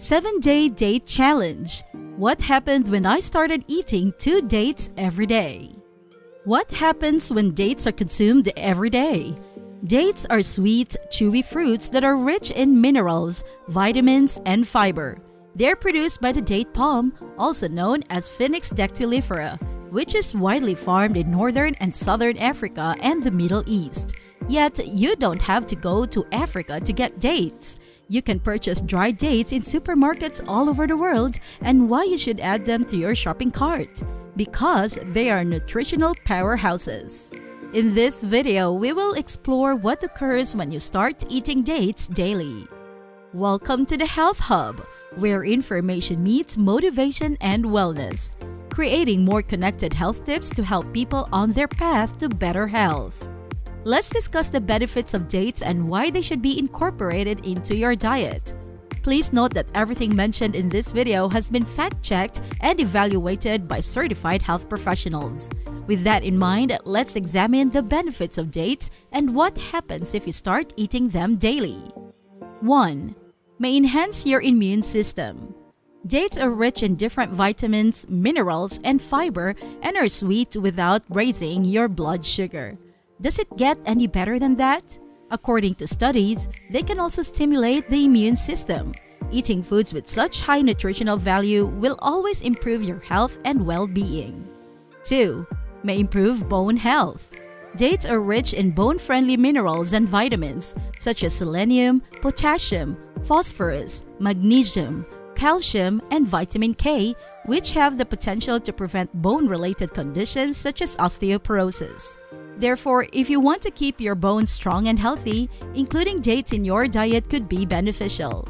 7 Day Date Challenge What happened when I started eating two dates every day? What happens when dates are consumed every day? Dates are sweet, chewy fruits that are rich in minerals, vitamins, and fiber. They're produced by the date palm, also known as Phoenix dactylifera, which is widely farmed in northern and southern Africa and the Middle East. Yet, you don't have to go to Africa to get dates. You can purchase dried dates in supermarkets all over the world and why you should add them to your shopping cart. Because they are nutritional powerhouses. In this video, we will explore what occurs when you start eating dates daily. Welcome to the Health Hub, where information meets motivation and wellness, creating more connected health tips to help people on their path to better health. Let's discuss the benefits of dates and why they should be incorporated into your diet. Please note that everything mentioned in this video has been fact-checked and evaluated by certified health professionals. With that in mind, let's examine the benefits of dates and what happens if you start eating them daily. 1. May enhance your immune system. Dates are rich in different vitamins, minerals, and fiber and are sweet without raising your blood sugar. Does it get any better than that? According to studies, they can also stimulate the immune system. Eating foods with such high nutritional value will always improve your health and well-being. 2. May improve bone health. Dates are rich in bone-friendly minerals and vitamins such as selenium, potassium, phosphorus, magnesium, calcium, and vitamin K, which have the potential to prevent bone-related conditions such as osteoporosis. Therefore, if you want to keep your bones strong and healthy, including dates in your diet could be beneficial.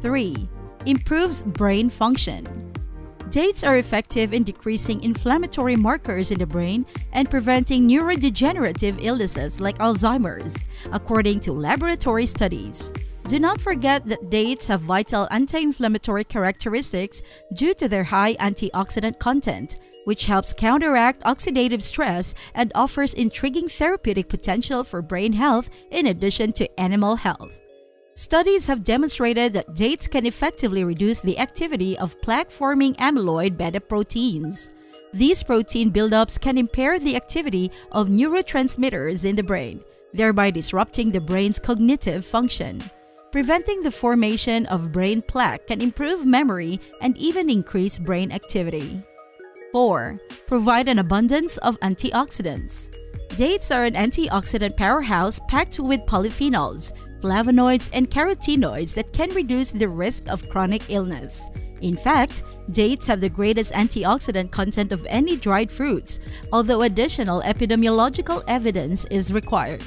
3. Improves brain function. Dates are effective in decreasing inflammatory markers in the brain and preventing neurodegenerative illnesses like Alzheimer's, according to laboratory studies. Do not forget that dates have vital anti-inflammatory characteristics due to their high antioxidant content, which helps counteract oxidative stress and offers intriguing therapeutic potential for brain health in addition to animal health. Studies have demonstrated that dates can effectively reduce the activity of plaque-forming amyloid beta proteins. These protein buildups can impair the activity of neurotransmitters in the brain, thereby disrupting the brain's cognitive function. Preventing the formation of brain plaque can improve memory and even increase brain activity. 4. Provide an abundance of antioxidants. Dates are an antioxidant powerhouse packed with polyphenols, flavonoids, and carotenoids that can reduce the risk of chronic illness. In fact, dates have the greatest antioxidant content of any dried fruits, although additional epidemiological evidence is required.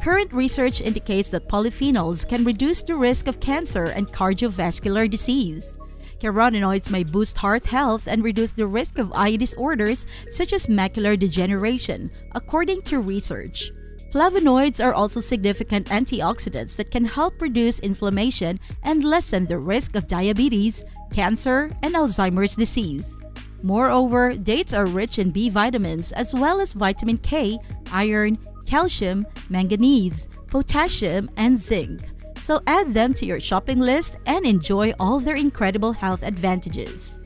Current research indicates that polyphenols can reduce the risk of cancer and cardiovascular disease. Carotenoids may boost heart health and reduce the risk of eye disorders such as macular degeneration, according to research. Flavonoids are also significant antioxidants that can help reduce inflammation and lessen the risk of diabetes, cancer, and Alzheimer's disease. Moreover, dates are rich in B vitamins as well as vitamin K, iron, calcium, manganese, potassium, and zinc so add them to your shopping list and enjoy all their incredible health advantages.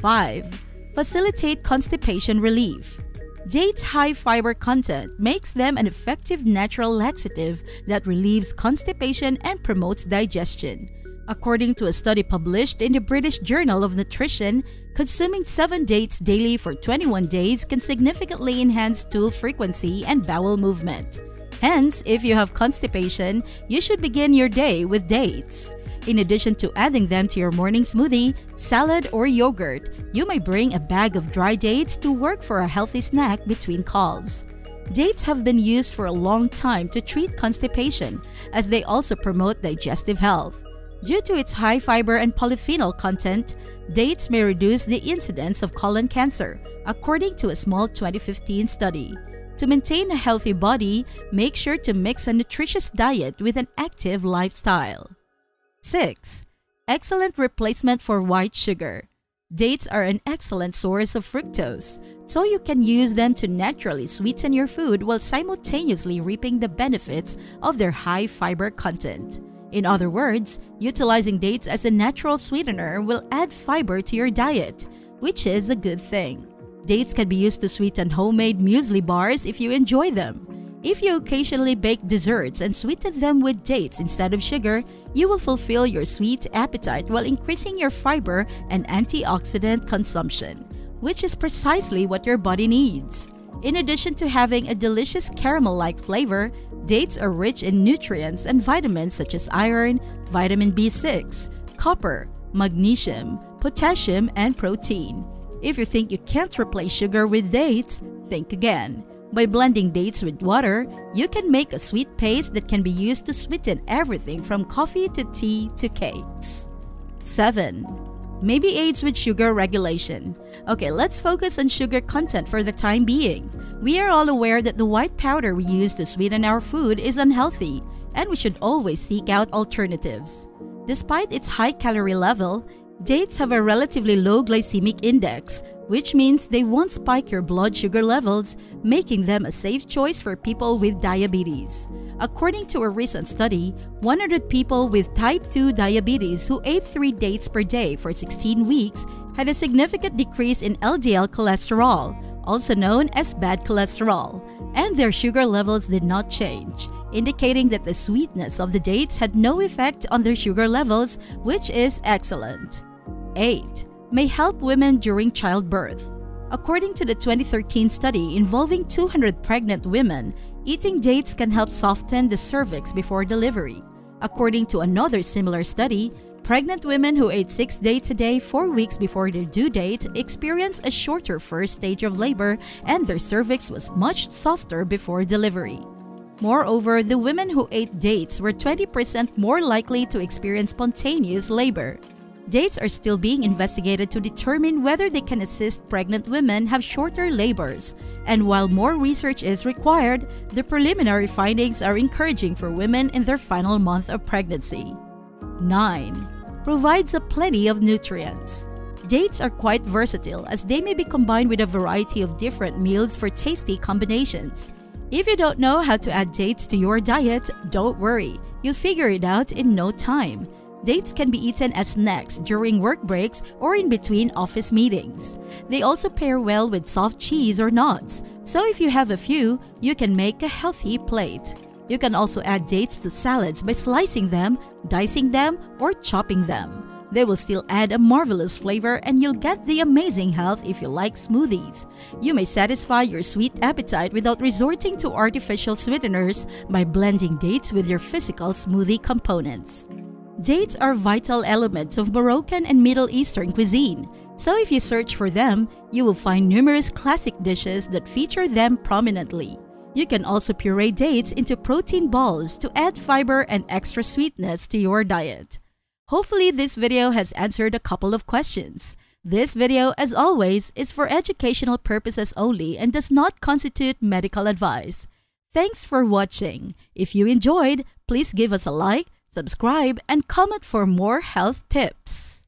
5. Facilitate constipation relief. Dates' high fiber content makes them an effective natural laxative that relieves constipation and promotes digestion. According to a study published in the British Journal of Nutrition, consuming 7 dates daily for 21 days can significantly enhance stool frequency and bowel movement. Hence, if you have constipation, you should begin your day with dates. In addition to adding them to your morning smoothie, salad, or yogurt, you may bring a bag of dry dates to work for a healthy snack between calls. Dates have been used for a long time to treat constipation, as they also promote digestive health. Due to its high fiber and polyphenol content, dates may reduce the incidence of colon cancer, according to a small 2015 study. To maintain a healthy body, make sure to mix a nutritious diet with an active lifestyle. 6. Excellent replacement for white sugar. Dates are an excellent source of fructose, so you can use them to naturally sweeten your food while simultaneously reaping the benefits of their high fiber content. In other words, utilizing dates as a natural sweetener will add fiber to your diet, which is a good thing. Dates can be used to sweeten homemade muesli bars if you enjoy them. If you occasionally bake desserts and sweeten them with dates instead of sugar, you will fulfill your sweet appetite while increasing your fiber and antioxidant consumption, which is precisely what your body needs. In addition to having a delicious caramel like flavor, dates are rich in nutrients and vitamins such as iron, vitamin B6, copper, magnesium, potassium, and protein. If you think you can't replace sugar with dates, think again. By blending dates with water, you can make a sweet paste that can be used to sweeten everything from coffee to tea to cakes. 7 maybe aids with sugar regulation. Okay, let's focus on sugar content for the time being. We are all aware that the white powder we use to sweeten our food is unhealthy, and we should always seek out alternatives. Despite its high calorie level, dates have a relatively low glycemic index, which means they won't spike your blood sugar levels, making them a safe choice for people with diabetes. According to a recent study, 100 people with type 2 diabetes who ate 3 dates per day for 16 weeks had a significant decrease in LDL cholesterol, also known as bad cholesterol, and their sugar levels did not change, indicating that the sweetness of the dates had no effect on their sugar levels, which is excellent. 8 may help women during childbirth. According to the 2013 study involving 200 pregnant women, eating dates can help soften the cervix before delivery. According to another similar study, pregnant women who ate six dates a day four weeks before their due date experienced a shorter first stage of labor and their cervix was much softer before delivery. Moreover, the women who ate dates were 20% more likely to experience spontaneous labor. Dates are still being investigated to determine whether they can assist pregnant women have shorter labors. And while more research is required, the preliminary findings are encouraging for women in their final month of pregnancy. 9. Provides a plenty of nutrients. Dates are quite versatile as they may be combined with a variety of different meals for tasty combinations. If you don't know how to add dates to your diet, don't worry, you'll figure it out in no time. Dates can be eaten as snacks during work breaks or in between office meetings. They also pair well with soft cheese or nuts, so if you have a few, you can make a healthy plate. You can also add dates to salads by slicing them, dicing them, or chopping them. They will still add a marvelous flavor and you'll get the amazing health if you like smoothies. You may satisfy your sweet appetite without resorting to artificial sweeteners by blending dates with your physical smoothie components. Dates are vital elements of Moroccan and Middle Eastern cuisine, so if you search for them, you will find numerous classic dishes that feature them prominently. You can also puree dates into protein balls to add fiber and extra sweetness to your diet. Hopefully this video has answered a couple of questions. This video, as always, is for educational purposes only and does not constitute medical advice. Thanks for watching. If you enjoyed, please give us a like, subscribe, and comment for more health tips.